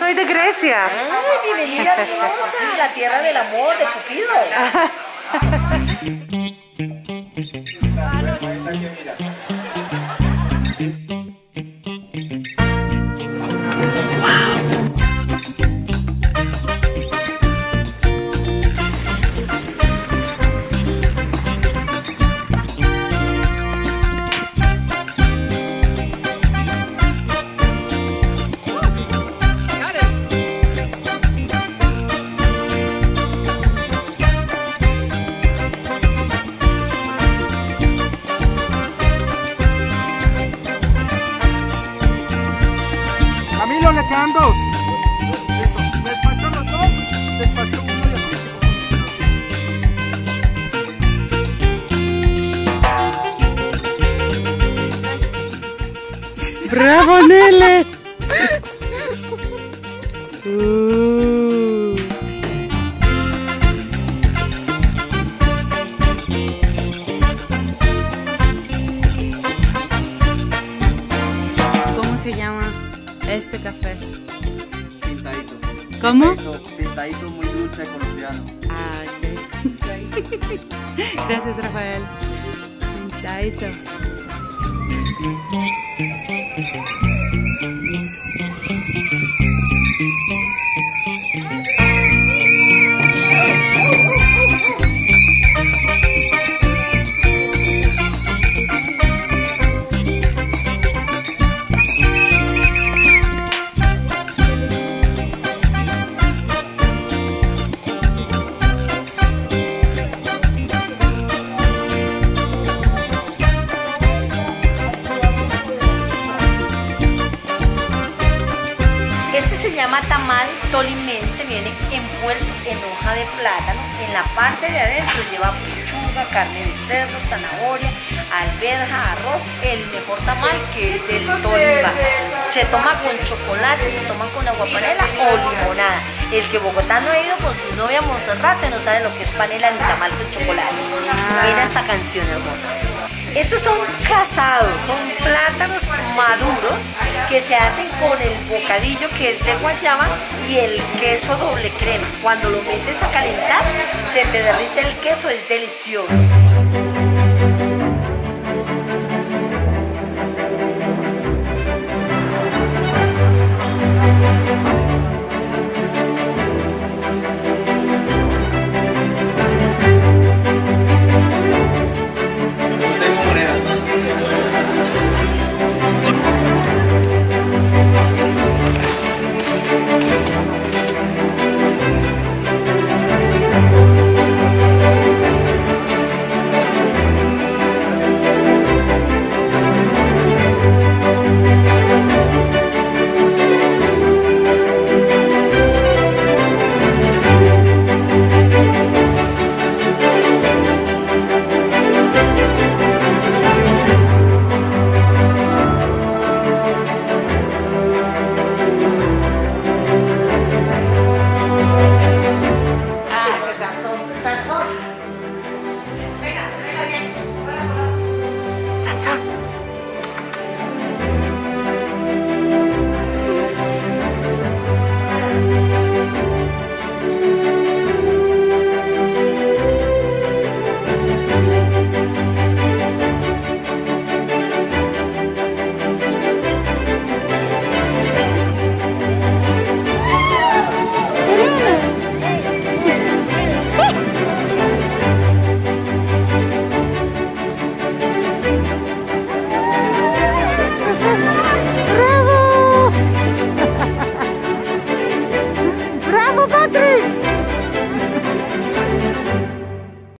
soy de Grecia. Ay, bienvenida hermosa, la tierra del amor, de Cupido. Le quedan dos. Listo. Despacho los dos. Despacho uno y. ¡Bravo, Nele! Uh. Este café? Pintadito. ¿Cómo? Pintadito, pintadito muy dulce colombiano. Ah, ok. Gracias, Rafael. Pintadito. Llama tamal tolimense, viene envuelto en hoja de plátano. En la parte de adentro lleva pechuga, carne de cerdo, zanahoria, alberja, arroz, el mejor tamal que es del Tolima. Se toma con chocolate, se toma con agua panela o limonada. El que Bogotá no ha ido con su novia Monserrate no sabe lo que es panela ni tamal con chocolate. Mira esta canción hermosa. Estos son casados, son plátanos maduros que se hacen con el bocadillo que es de guayaba y el queso doble crema. Cuando lo metes a calentar, se te derrite el queso, es delicioso.